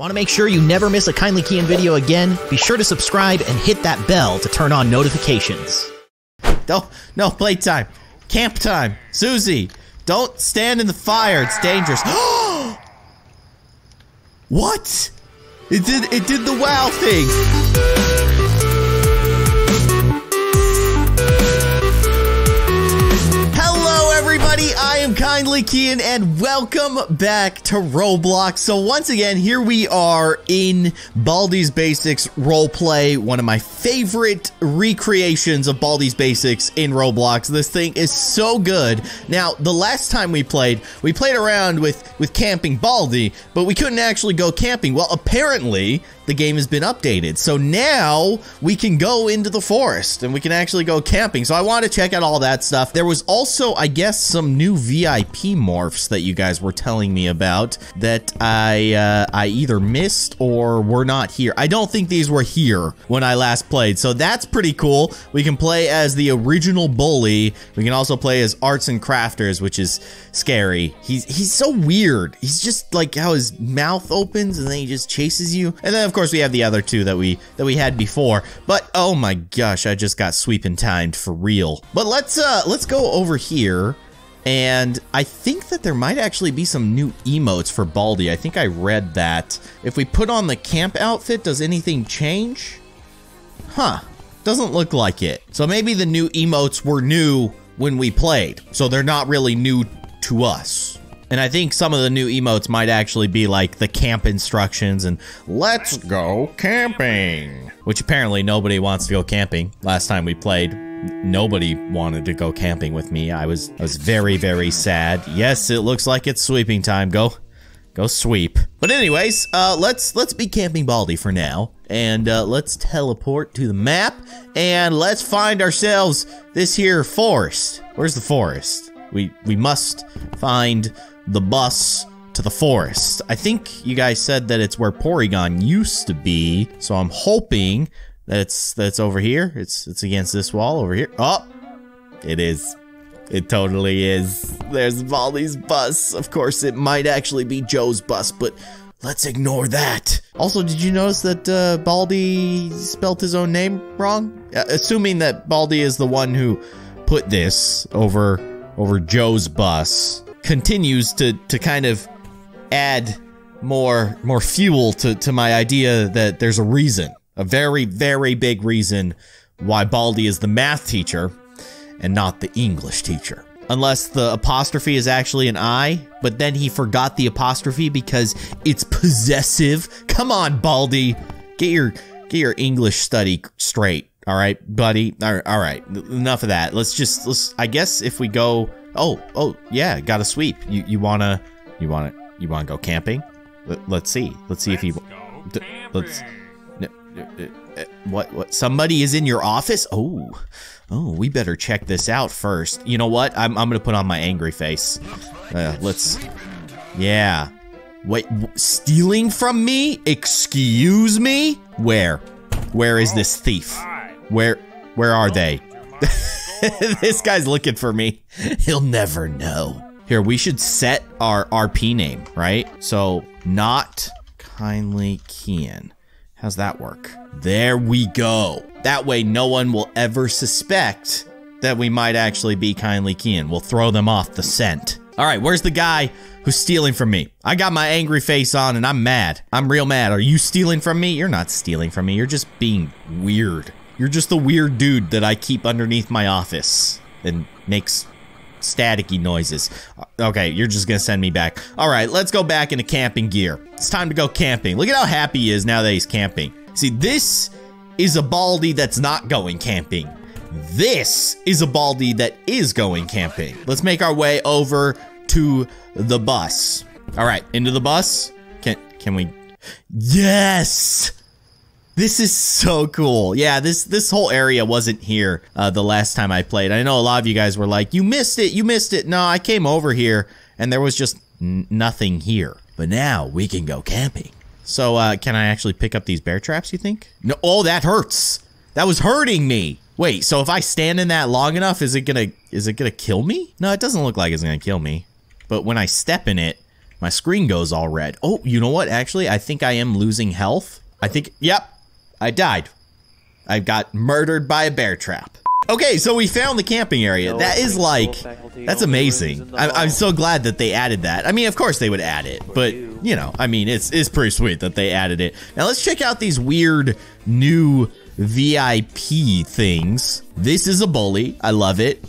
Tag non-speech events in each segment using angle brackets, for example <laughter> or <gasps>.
Want to make sure you never miss a Kindly Keyin video again? Be sure to subscribe and hit that bell to turn on notifications. No, no, playtime. Camp time. Susie, don't stand in the fire. It's dangerous. <gasps> what? It did it did the wow thing. Am Kindly Keyin and welcome back to Roblox. So once again, here we are in Baldi's Basics roleplay, one of my favorite recreations of Baldi's Basics in Roblox. This thing is so good. Now, the last time we played, we played around with, with camping Baldi, but we couldn't actually go camping. Well, apparently, the game has been updated. So now we can go into the forest and we can actually go camping. So I want to check out all that stuff. There was also, I guess, some new VIP morphs that you guys were telling me about that I uh, I either missed or were not here. I don't think these were here when I last played. So that's pretty cool. We can play as the original bully. We can also play as arts and crafters, which is scary. He's he's so weird. He's just like how his mouth opens and then he just chases you. And then of course we have the other two that we that we had before. But oh my gosh, I just got sweeping timed for real. But let's uh let's go over here. And I think that there might actually be some new emotes for Baldi. I think I read that. If we put on the camp outfit, does anything change? Huh. Doesn't look like it. So maybe the new emotes were new when we played. So they're not really new to us. And I think some of the new emotes might actually be like the camp instructions and let's go camping. Which apparently nobody wants to go camping. Last time we played, nobody wanted to go camping with me. I was I was very very sad. Yes, it looks like it's sweeping time. Go go sweep. But anyways, uh let's let's be camping Baldi for now and uh let's teleport to the map and let's find ourselves this here forest. Where's the forest? We we must find the bus to the forest. I think you guys said that it's where Porygon used to be, so I'm hoping that it's that it's over here. It's it's against this wall over here. Oh, it is. It totally is. There's Baldi's bus. Of course, it might actually be Joe's bus, but let's ignore that. Also, did you notice that uh, Baldi spelt his own name wrong? Uh, assuming that Baldi is the one who put this over over Joe's bus, continues to to kind of add more more fuel to to my idea that there's a reason, a very very big reason why Baldi is the math teacher and not the English teacher. Unless the apostrophe is actually an I, but then he forgot the apostrophe because it's possessive. Come on, Baldi. Get your get your English study straight. All right, buddy. All right, all right. Enough of that. Let's just let's I guess if we go Oh, oh, yeah, got a sweep. You you want to you want to you want to go camping? Let, us see. Let's see if you let's what what somebody is in your office? Oh. Oh, we better check this out first. You know what? I'm I'm going to put on my angry face. Uh, let's Yeah. Wait, stealing from me? Excuse me? Where? Where is this thief? Where where are they? <laughs> <laughs> this guy's looking for me. He'll never know. Here, we should set our RP name, right? So, not kindly Keyin. How's that work? There we go. That way, no one will ever suspect that we might actually be kindly Keyin. We'll throw them off the scent. All right, where's the guy who's stealing from me? I got my angry face on and I'm mad. I'm real mad. Are you stealing from me? You're not stealing from me. You're just being weird. You're just the weird dude that I keep underneath my office and makes staticky noises. Uh, okay, you're just gonna send me back. All right, let's go back into camping gear. It's time to go camping. Look at how happy he is now that he's camping. See, this is a Baldi that's not going camping. This is a Baldi that is going camping. Let's make our way over to the bus. All right, into the bus. Can can we? Yes! This is so cool. Yeah, this this whole area wasn't here uh, the last time I played. I know a lot of you guys were like, "You missed it. You missed it." No, I came over here and there was just nothing here. But now we can go camping. So, uh, can I actually pick up these bear traps, you think? No. Oh, that hurts. That was hurting me. Wait, so if I stand in that long enough, is it gonna is it gonna kill me? No, it doesn't look like it's gonna kill me. But when I step in it, my screen goes all red. Oh, you know what? Actually, I think I am losing health. I think, yep, I died. I got murdered by a bear trap. Okay, so we found the camping area. That is like, that's amazing. I'm, I'm so glad that they added that. I mean, of course they would add it, but you know, I mean, it's it's pretty sweet that they added it. Now let's check out these weird new VIP things. This is a bully. I love it.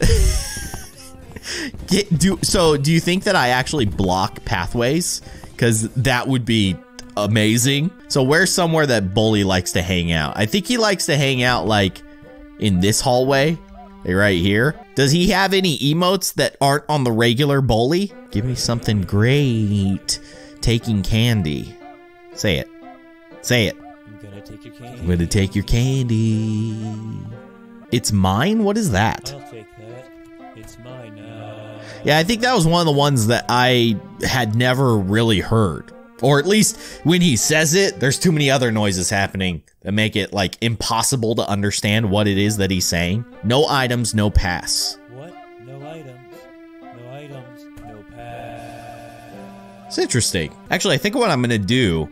<laughs> Get, do so. Do you think that I actually block pathways? Because that would be amazing. So where's somewhere that bully likes to hang out? I think he likes to hang out like in this hallway right here. Does he have any emotes that aren't on the regular bully? Give me something great. Taking candy. Say it. Say it. I'm gonna take your candy. I'm gonna take your candy. It's mine? What is that? I'll take that. It's mine now. Yeah, I think that was one of the ones that I had never really heard. Or at least when he says it, there's too many other noises happening that make it like impossible to understand what it is that he's saying. No items, no pass. What? No items. No items. No pass. It's interesting. Actually, I think what I'm gonna do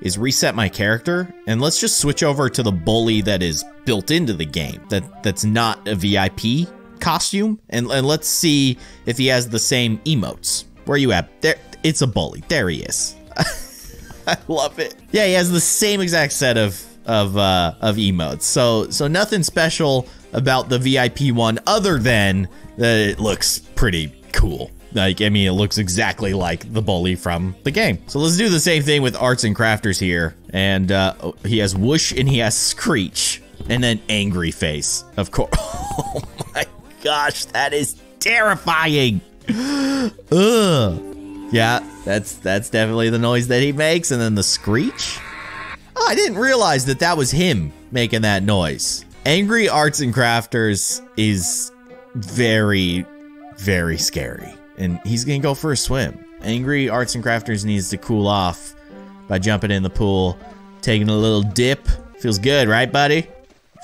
is reset my character and let's just switch over to the bully that is built into the game. That that's not a VIP costume. And, and let's see if he has the same emotes. Where you at? There it's a bully. There he is. <laughs> I love it. Yeah, he has the same exact set of of uh, of emotes. So so nothing special about the VIP one other than that it looks pretty cool. Like I mean, it looks exactly like the bully from the game. So let's do the same thing with arts and crafters here. And uh, he has whoosh and he has screech and then angry face. Of course. <laughs> Oh my gosh, that is terrifying. <gasps> Ugh. Yeah, that's that's definitely the noise that he makes, and then the screech. Oh, I didn't realize that that was him making that noise. Angry Arts and Crafters is very, very scary, and he's gonna go for a swim. Angry Arts and Crafters needs to cool off by jumping in the pool, taking a little dip. Feels good, right, buddy?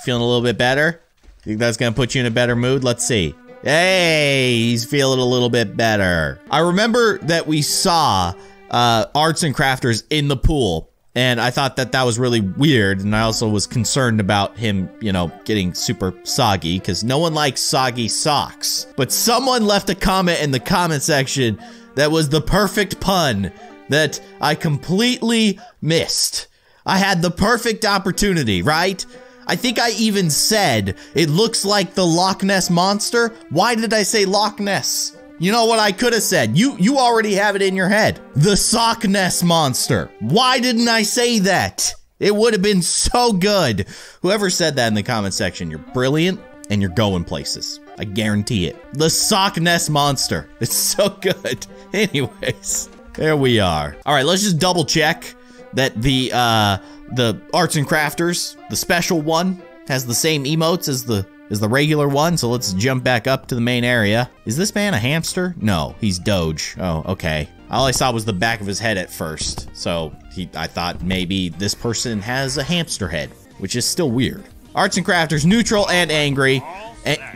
Feeling a little bit better? Think that's gonna put you in a better mood? Let's see. Hey, he's feeling a little bit better. I remember that we saw uh, arts and crafters in the pool, and I thought that that was really weird. And I also was concerned about him, you know, getting super soggy because no one likes soggy socks. But someone left a comment in the comment section that was the perfect pun that I completely missed. I had the perfect opportunity, right? I think I even said it looks like the Loch Ness monster. Why did I say Loch Ness? You know what I could have said? You you already have it in your head. The Sock Ness monster. Why didn't I say that? It would have been so good. Whoever said that in the comment section, you're brilliant and you're going places. I guarantee it. The Sock Ness monster. <laughs> It's so good. <laughs> Anyways, there we are. All right, let's just double check that the uh the arts and crafters, the special one, has the same emotes as the as the regular one. So let's jump back up to the main area. Is this man a hamster? No, he's Doge. Oh, okay. All I saw was the back of his head at first. So he, I thought maybe this person has a hamster head, which is still weird. Arts and crafters, neutral and angry.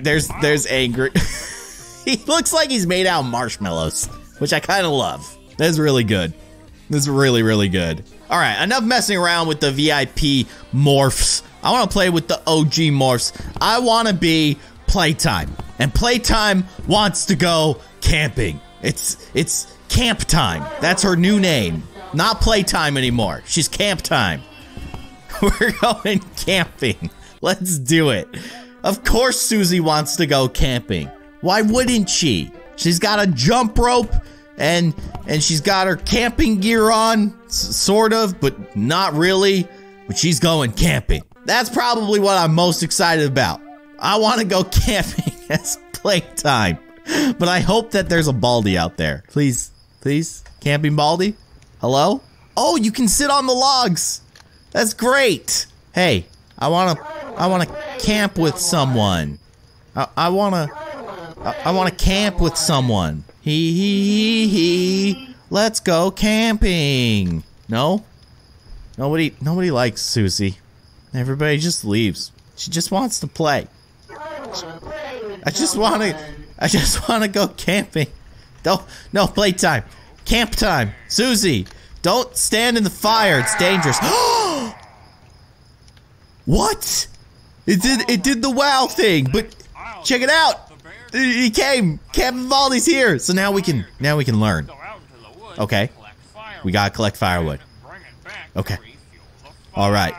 There's there's angry. <laughs> he looks like he's made out of marshmallows, which I kind of love. That's really good. This is really, really good. All right, enough messing around with the VIP morphs. I want to play with the OG morphs. I want to be Playtime. And Playtime wants to go camping. It's it's camp time. That's her new name. Not Playtime anymore. She's camp time. <laughs> We're going camping. Let's do it. Of course Susie wants to go camping. Why wouldn't she? She's got a jump rope and and she's got her camping gear on, sort of, but not really. But she's going camping. That's probably what I'm most excited about. I want to go <laughs> camping as playtime. But I hope that there's a Baldi out there. Please, please, camping Baldi. Hello? Oh, you can sit on the logs. That's great. Hey, I want to I want to camp with someone. I, I want to I, I want to camp with someone. Hee hee hee hee. Let's go camping. No? Nobody nobody likes Susie. Everybody just leaves. She just wants to play. I just want to I just want to go camping. Don't no playtime. Camp time. Susie, don't stand in the fire. It's dangerous. <gasps> what? It did it did the wow thing, but check it out. He came. Camping Baldi's here. So now we can now we can learn. Okay. We gotta collect firewood. Okay. All right.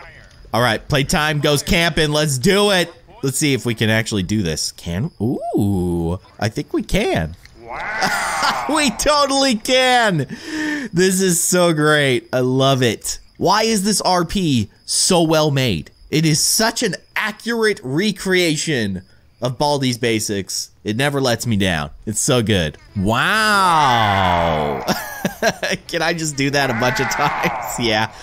All right. Playtime goes camping. Let's do it. Let's see if we can actually do this. Can? Ooh. I think we can. Wow. <laughs> we totally can. This is so great. I love it. Why is this RP so well made? It is such an accurate recreation of Baldi's Basics. It never lets me down. It's so good. Wow. <laughs> can I just do that a bunch of times? <laughs> Yeah.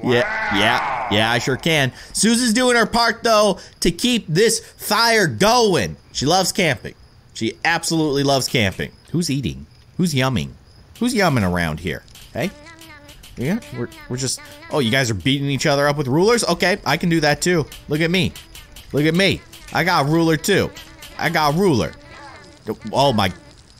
Yeah, yeah, yeah, I sure can. Susie's doing her part, though, to keep this fire going. She loves camping. She absolutely loves camping. Who's eating? Who's yumming? Who's yumming around here? Hey? Yeah, we're, we're just... Oh, you guys are beating each other up with rulers? Okay, I can do that, too. Look at me. Look at me. I got ruler, too. I got ruler. Oh, my...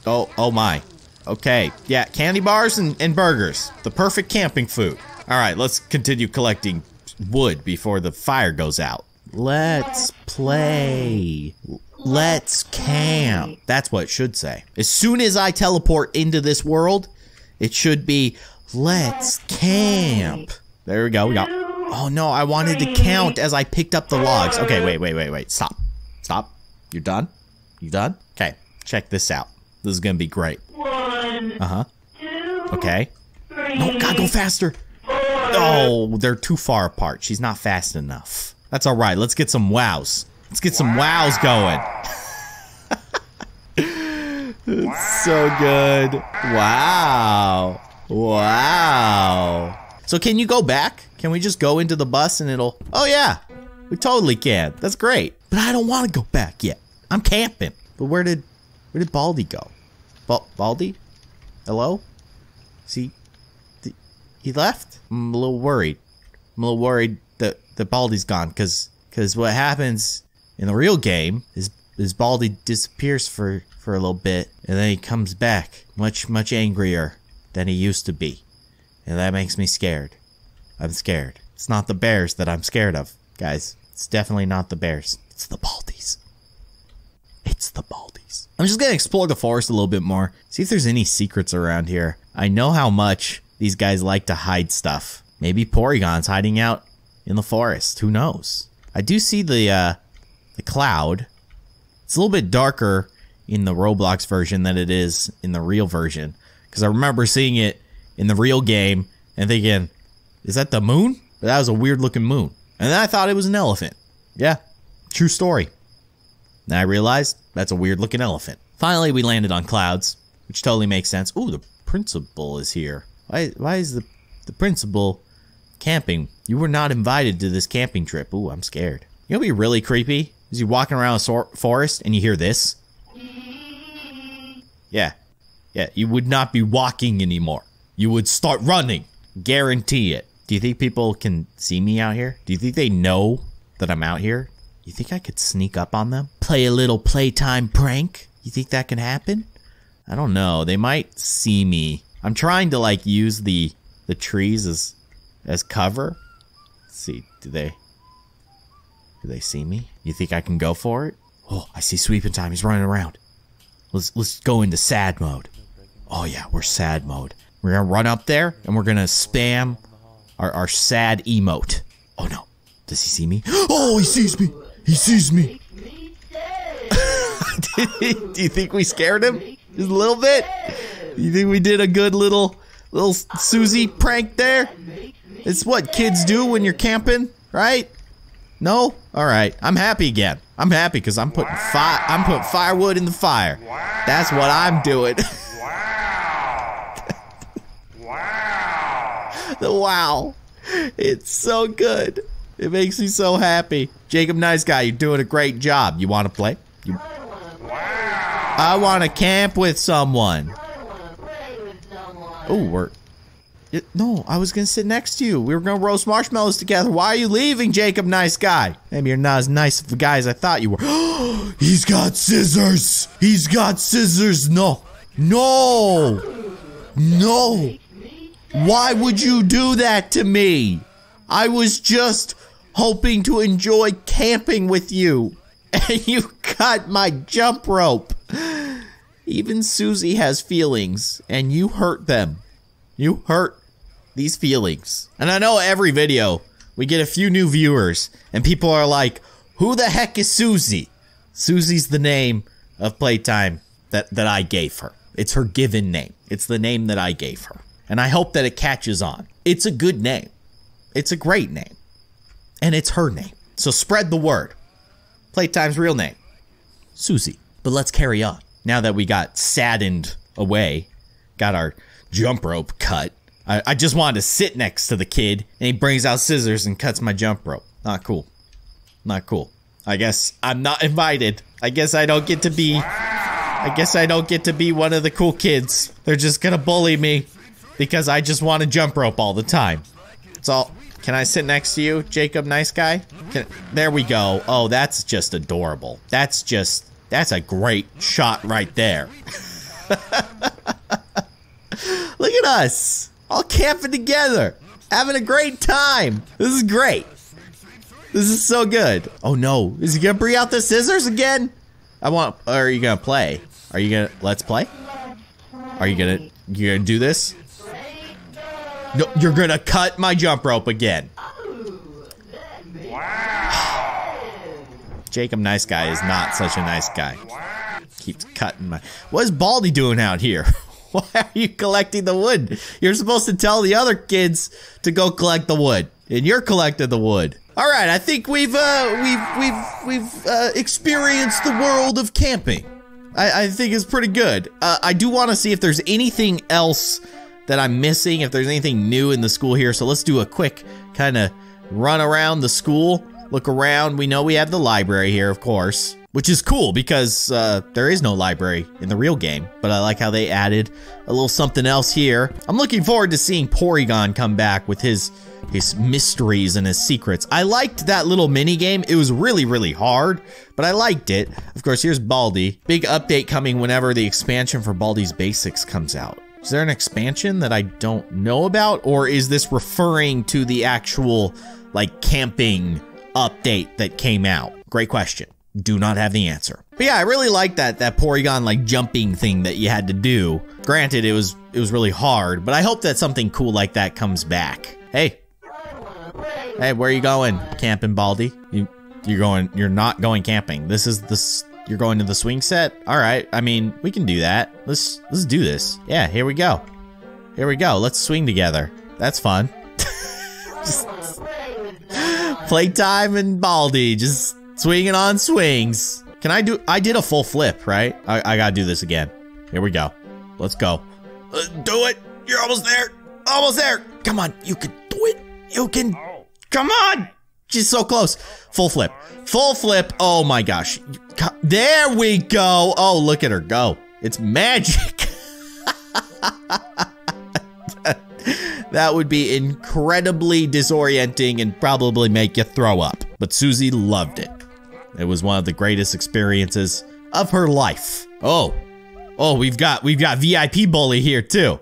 Oh, oh, my. Okay, yeah, candy bars and, and burgers. The perfect camping food. All right, let's continue collecting wood before the fire goes out. Let's play. Let's camp. That's what it should say. As soon as I teleport into this world, it should be let's camp. There we go. We got. Oh no, I wanted to count as I picked up the logs. Okay, wait, wait, wait, wait. Stop. Stop. You're done? You done? Okay, check this out. This is gonna be great. Uh huh. Okay. No, God, go faster. Oh, they're too far apart. She's not fast enough. That's all right. Let's get some wows. Let's get some wows going. <laughs> it's so good. Wow. Wow. So can you go back? Can we just go into the bus and it'll... Oh, yeah. We totally can. That's great. But I don't want to go back yet. I'm camping. But where did... Where did Baldi go? Ba Baldi? Hello? See? he left. I'm a little worried. I'm a little worried that that Baldi's gone because because what happens in the real game is is Baldi disappears for for a little bit and then he comes back much much angrier than he used to be, and that makes me scared. I'm scared. It's not the bears that I'm scared of, guys. It's definitely not the bears. It's the Baldis. It's the Baldis. I'm just gonna explore the forest a little bit more, see if there's any secrets around here. I know how much these guys like to hide stuff. Maybe Porygon's hiding out in the forest. Who knows? I do see the uh, the cloud. It's a little bit darker in the Roblox version than it is in the real version. Because I remember seeing it in the real game and thinking, is that the moon? But that was a weird looking moon. And then I thought it was an elephant. Yeah, true story. I realized that's a weird looking elephant. Finally, we landed on clouds, which totally makes sense. Ooh, the principal is here. Why, why is the, the principal camping? You were not invited to this camping trip. Ooh, I'm scared. You know be really creepy? Is you walking around a forest and you hear this? Yeah. Yeah, you would not be walking anymore. You would start running. Guarantee it. Do you think people can see me out here? Do you think they know that I'm out here? You think I could sneak up on them? Play a little playtime prank? You think that can happen? I don't know. They might see me I'm trying to like use the the trees as as cover. Let's see, do they do they see me? You think I can go for it? Oh, I see sweeping time. He's running around. Let's let's go into sad mode. Oh yeah, we're sad mode. We're gonna run up there and we're gonna spam our, our sad emote. Oh no. Does he see me? <gasps> Oh, he sees me. He sees me. <laughs> Do you think we scared him? Just a little bit? You think we did a good little little Susie prank there? It's what kids do when you're camping, right? No? All right. I'm happy again. I'm happy because I'm putting fire. I'm putting firewood in the fire. That's what I'm doing. <laughs> Wow. <laughs> wow. It's so good. It makes me so happy. Jacob Nice Guy, you're doing a great job. You want to play? You... Wow. I want to camp with someone. Oh, we're. It, no, I was gonna sit next to you. We were gonna roast marshmallows together. Why are you leaving, Jacob? Nice guy. Maybe you're not as nice of a guy as I thought you were. <gasps> He's got scissors. He's got scissors. No, no, No! Why would you do that to me? I was just hoping to enjoy camping with you, <laughs> and you cut my jump rope. Even Susie has feelings, and you hurt them. You hurt these feelings. And I know every video, we get a few new viewers, and people are like, who the heck is Susie? Susie's the name of Playtime that, that I gave her. It's her given name. It's the name that I gave her. And I hope that it catches on. It's a good name. It's a great name. And it's her name. So spread the word. Playtime's real name. Susie. But let's carry on. Now that we got saddened away, got our jump rope cut, I, I just wanted to sit next to the kid, and he brings out scissors and cuts my jump rope. Not cool. Not cool. I guess I'm not invited. I guess I don't get to be. I guess I don't get to be one of the cool kids. They're just gonna bully me because I just want to jump rope all the time. It's all. Can I sit next to you, Jacob? Nice guy. Can, there we go. Oh, that's just adorable. That's just. That's a great shot right there. <laughs> Look at us, all camping together, having a great time. This is great. This is so good. Oh no, is he gonna bring out the scissors again? I want. Are you gonna play? Are you gonna let's play? Are you gonna you gonna do this? No, you're gonna cut my jump rope again. Jacob, nice guy, is not such a nice guy. Keeps cutting my. What is Baldi doing out here? <laughs> Why are you collecting the wood? You're supposed to tell the other kids to go collect the wood, and you're collecting the wood. All right, I think we've uh, we've we've we've uh, experienced the world of camping. I, I think it's pretty good. Uh, I do want to see if there's anything else that I'm missing, if there's anything new in the school here. So let's do a quick kind of run around the school, look around. We know we have the library here, of course, which is cool because uh, there is no library in the real game. But I like how they added a little something else here. I'm looking forward to seeing Porygon come back with his his mysteries and his secrets. I liked that little mini game. It was really, really hard, but I liked it. Of course, here's Baldi. Big update coming whenever the expansion for Baldi's Basics comes out. Is there an expansion that I don't know about, or is this referring to the actual like camping update that came out? Great question. Do not have the answer. But yeah, I really like that that Porygon like jumping thing that you had to do. Granted, it was it was really hard, but I hope that something cool like that comes back. Hey, Hey, where are you going, camping, Baldi? You, you're going. You're not going camping. This is this. You're going to the swing set. All right. I mean, we can do that. Let's let's do this. Yeah. Here we go. Here we go. Let's swing together. That's fun. <laughs> playtime and Baldi just swinging on swings. Can I do? I did a full flip, right? I, I gotta do this again. Here we go. Let's go. Uh, do it. You're almost there. Almost there. Come on. You can do it. You can. Come on. She's so close. Full flip. Full flip. Oh my gosh. There we go. Oh, look at her go. It's magic. <laughs> that would be incredibly disorienting and probably make you throw up. But Susie loved it. It was one of the greatest experiences of her life. Oh. Oh, we've got we've got VIP bully here too.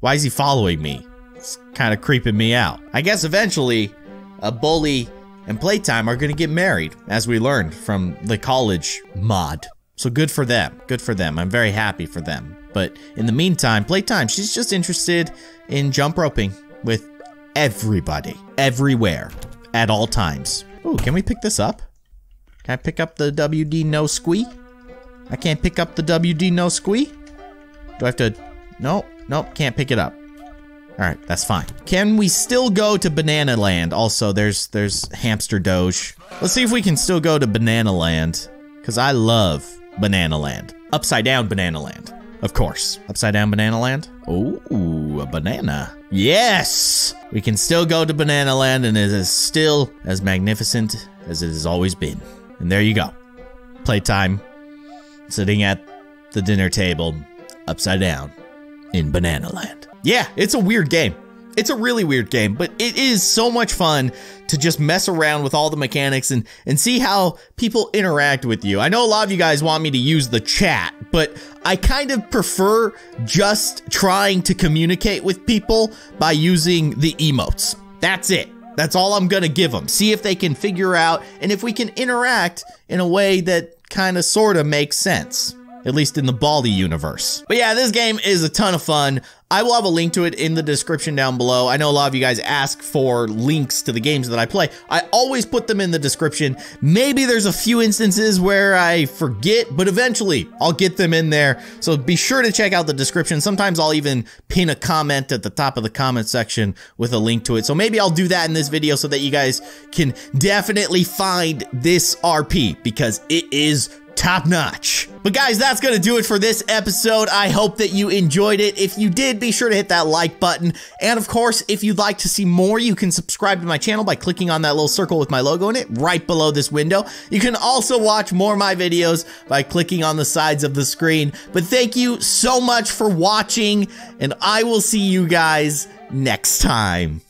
Why is he following me? It's kind of creeping me out. I guess eventually a bully and Playtime are going to get married, as we learned from the college mod. So good for them. Good for them. I'm very happy for them. But in the meantime, Playtime, she's just interested in jump roping with everybody, everywhere, at all times. Ooh, can we pick this up? Can I pick up the WD-NoSquee? I can't pick up the WD-NoSquee? Do I have to? No, nope, can't pick it up. All right, that's fine. Can we still go to Banana Land? Also, there's there's Hamster Doge. Let's see if we can still go to Banana Land, because I love Banana Land. Upside down Banana Land, of course. Upside down Banana Land? Ooh, a banana. Yes! We can still go to Banana Land, and it is still as magnificent as it has always been. And there you go. Playtime, sitting at the dinner table, upside down, in Banana Land. Yeah, it's a weird game. It's a really weird game, but it is so much fun to just mess around with all the mechanics and, and see how people interact with you. I know a lot of you guys want me to use the chat, but I kind of prefer just trying to communicate with people by using the emotes. That's it. That's all I'm gonna give them. See if they can figure out and if we can interact in a way that kind of sort of makes sense at least in the Baldi universe. But yeah, this game is a ton of fun. I will have a link to it in the description down below. I know a lot of you guys ask for links to the games that I play. I always put them in the description. Maybe there's a few instances where I forget, but eventually I'll get them in there. So be sure to check out the description. Sometimes I'll even pin a comment at the top of the comment section with a link to it. So maybe I'll do that in this video so that you guys can definitely find this RP because it is top notch. But guys, that's going to do it for this episode. I hope that you enjoyed it. If you did, be sure to hit that like button. And of course, if you'd like to see more, you can subscribe to my channel by clicking on that little circle with my logo in it right below this window. You can also watch more of my videos by clicking on the sides of the screen. But thank you so much for watching, and I will see you guys next time.